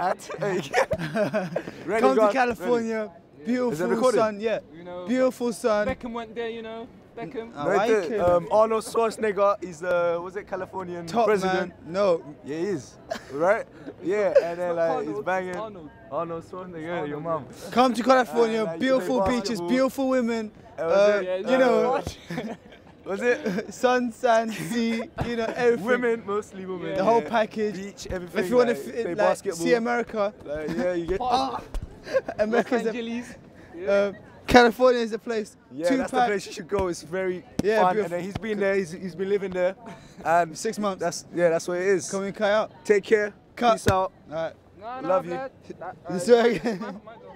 Cat. Hey. Ready, Come to on, California. Beautiful sun, yeah. You know, Beautiful sun. Beckham went there, you know. Beckham. I ready. like Right it. Um, Arnold Schwarzenegger. He's the was it Californian Top president? man. No. Yeah, he is. Right? Yeah, and then like Arnold, he's banging. Arnold. Arnold Schwarzenegger, your mum. Come to California. Uh, like, beautiful beaches, beautiful women. Uh, Uh, Yeah, you know, Was it sun, sand, sea, you know, everything. women, mostly women? The whole package. Beach, everything. If you want to play like, basketball. see America, Like, yeah, you get. Los America's a, Angeles. Yeah. uh, California is the place. Yeah, Two that's the place you should go. It's very Yeah, fun. beautiful. And then he's been there. He's, he's been living there, and Six months. That's yeah, that's what it is. Come and kai out. Take care. Cut. Peace out. All right. No, no, Love you. that- that- This uh, way. my- my-